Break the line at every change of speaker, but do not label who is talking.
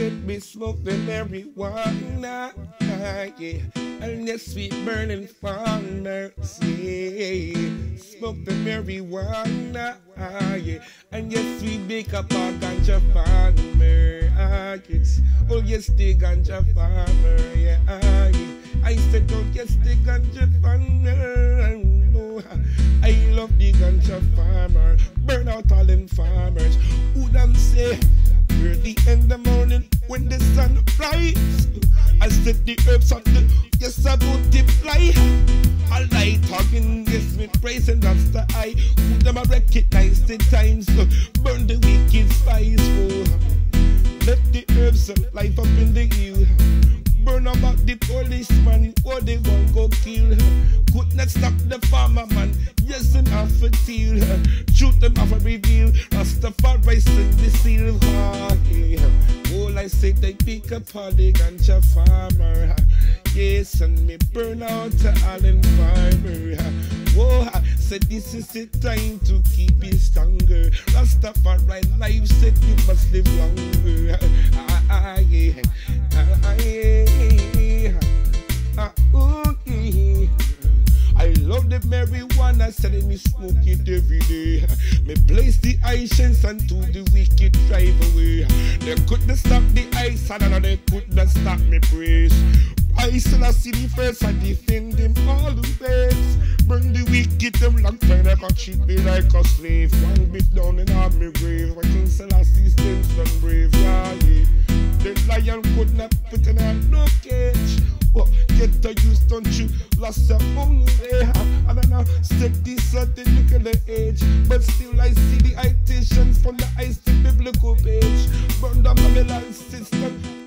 we smoke the marijuana, yeah. And the sweet burning farmers, yeah. Smoke the marijuana, yeah. And yes, we make up our ganja farmer, yes. Oh, yes, the ganja farmer, yeah. I said, oh, yes, the ganja farmer. Oh, I love the ganja farmer. Burn out all them farmers. Who them say, in the morning when the sun rise. I said the herbs of the yes I multiply. I like talking this with praise and that's the eye. Who them I recognize the times so burn the wicked spice. Oh, uh, let the herbs of life up in the hill. Uh, burn about the policeman, or they won't go kill. Could not stop the farmer man, yes and for them off and reveal. Rastafari sing the seal. All I say they pick up all the ganja farmer. Yes, and me burn out to all in farmer. Whoa, said this is the time to keep it stronger. Rastafari life said you must live longer. Ah, ah, yeah. Ah, ah, yeah. Marijuana, selling me smoke it every day. Me place the Haitians and to the wicked drive away. They couldn't stop the ice, and they couldn't stop me praise. I still see the first, I defend him all the ways. Burn the wicked, them long time they can treat me like a slave. One bit down in on me grave, I can sell a system from brave, yeah, yeah. The lion could not put in get the use, don't you? Lost your hungry. I don't know, stick this at the nuclear age. But still, I see the iterations from the ice to biblical page. Burn down Babylon system